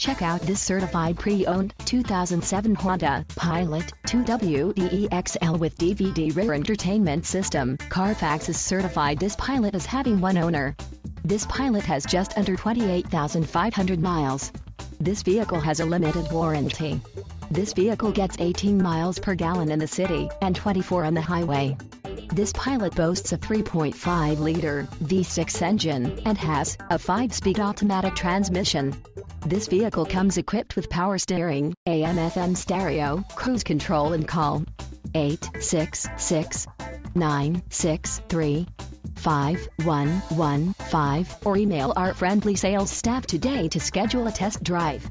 Check out this certified pre-owned 2007 Honda Pilot 2WDEXL with DVD rear entertainment system. Carfax is certified this Pilot as having one owner. This Pilot has just under 28,500 miles. This vehicle has a limited warranty. This vehicle gets 18 miles per gallon in the city and 24 on the highway. This Pilot boasts a 3.5-liter V6 engine and has a 5-speed automatic transmission. This vehicle comes equipped with power steering, AM-FM stereo, cruise control and call 866-963-5115 or email our friendly sales staff today to schedule a test drive.